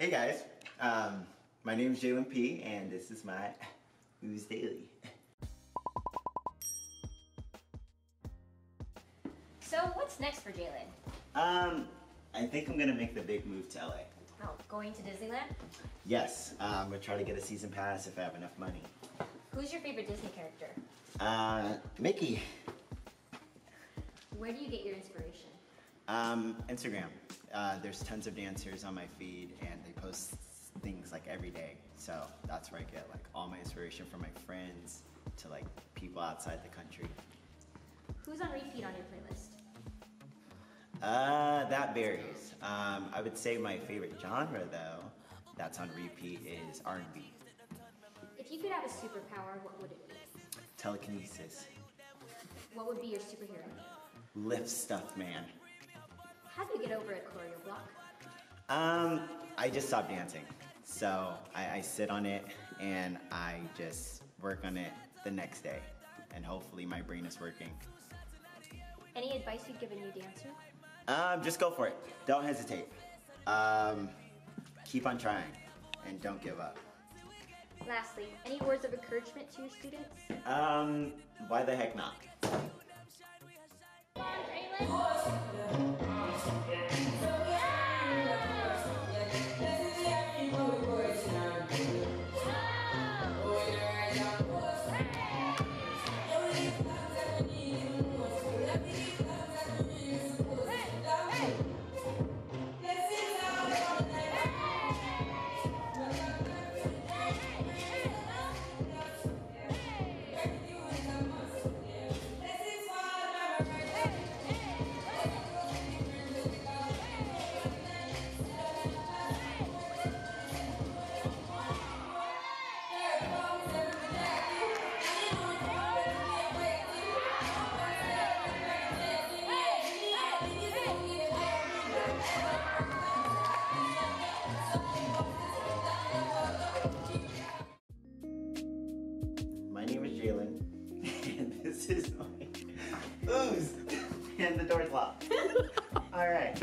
Hey guys, um, my name is Jaylen Pea, and this is my OOS Daily. So what's next for Jaylen? Um, I think I'm gonna make the big move to LA. Oh, going to Disneyland? Yes, uh, I'm gonna try to get a season pass if I have enough money. Who's your favorite Disney character? Uh, Mickey, Where do you get your inspiration? um, Instagram. Uh, there's tons of dancers on my feed, and they post things like every day. So that's where I get like all my inspiration from my friends to like people outside the country. Who's on repeat on your playlist? Uh, that varies. Um, I would say my favorite genre, though, that's on repeat is R&B, If you could have a superpower, what would it be? telekinesis, What would be your superhero lift stuff, man. How do you get over a choreo block? Um, I just stopped dancing, so I, I sit on it and I just work on it the next day, and hopefully my brain is working. Any advice you'd give a new dancer? Um, just go for it. Don't hesitate. Um, keep on trying, and don't give up. Lastly, any words of encouragement to your students? Um, why the heck not? this is OOS, and the door's locked. All right.